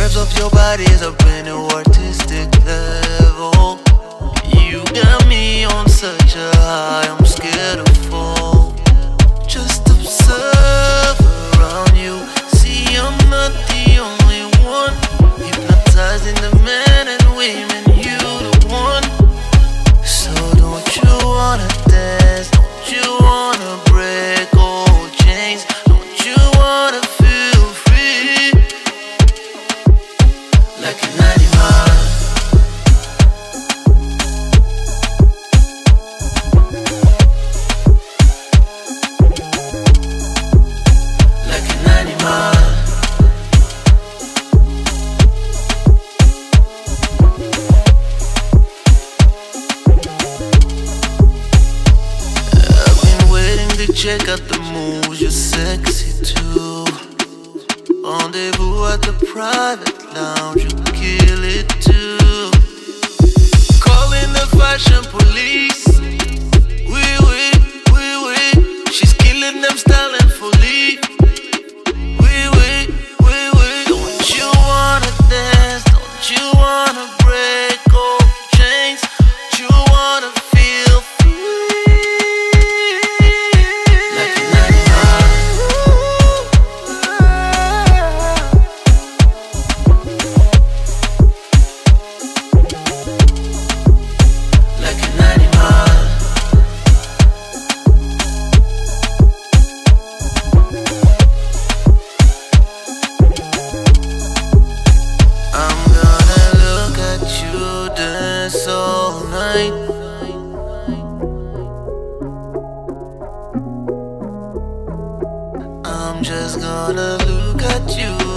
curves of your body is a brand new artistic level. You got me on such a high, I'm scared to fall. Just observe around you. See, I'm not the only one. Hypnotizing the men and women, check out the moves, you're sexy too. Rendezvous at the private lounge, you kill it too. Calling the fashion police. We, we, we, we. She's killing them styling fully. We, we, we, we. Don't you wanna dance? Don't you wanna break night. I'm just gonna look at you